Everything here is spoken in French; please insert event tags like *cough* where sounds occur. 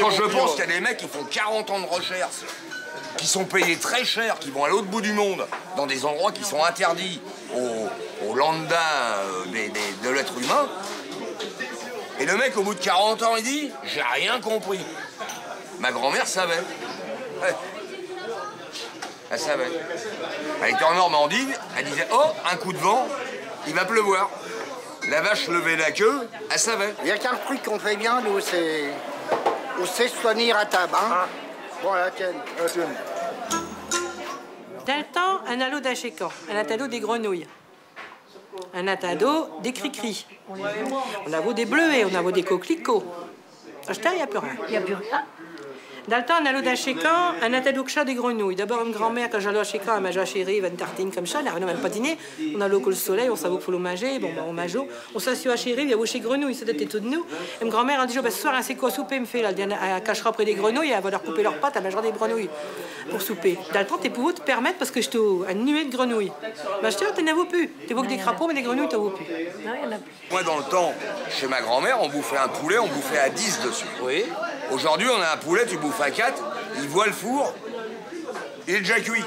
Quand je pense qu'il y a des mecs qui font 40 ans de recherche, qui sont payés très cher, qui vont à l'autre bout du monde, dans des endroits qui sont interdits au, au lambda euh, des- des- de l'être humain, et le mec, au bout de 40 ans, il dit J'ai rien compris. Ma grand-mère savait. Ouais. *laughs* Elle savait. Elle était en Normandie, elle disait Oh, un coup de vent, il va pleuvoir. La vache levait la queue, elle savait. Il y a qu'un truc qu'on fait bien, nous, c'est. On sait se tenir à table, hein. Bon, la tienne. La tienne. Le temps, un halo d'Achécan, un atado des grenouilles, un atado des cri-cris. On a des bleuets, on a des coquelicots. Acheter, il n'y a plus rien. Il n'y a plus rien. Dans le temps, un halo d'Achécan, un atado que chat des grenouilles. D'abord, une grand-mère, quand j'allais à Achécan, elle m'a déjà chéri, une tartine comme ça, elle n'a même pas dîné. On a l'eau que le soleil, on savait qu'il faut le manger, bon, ben, on mange. On s'assied à chéri, il y a chez grenouilles, c'était tout de nous. Et ma grand-mère a dit, bah, ce soir, elle sait quoi souper, me fait, là, elle elle cachera près des grenouilles, elle va leur couper leurs pattes, elle mangera des grenouilles pour souper. Dans le temps, t'es pour te permettre, parce que j'étais au- à une nuée de grenouilles. Bah, je te dis, t'en as plus. T'es que des crapauds, mais des grenouilles, t'en plus. Moi, dans le temps, chez ma grand-mère, on bouffait un poulet, on bouffait à 10 dessus. Oui. Aujourd'hui, on a un poulet, tu bouffes à 4, il voit le four, il est déjà cuit.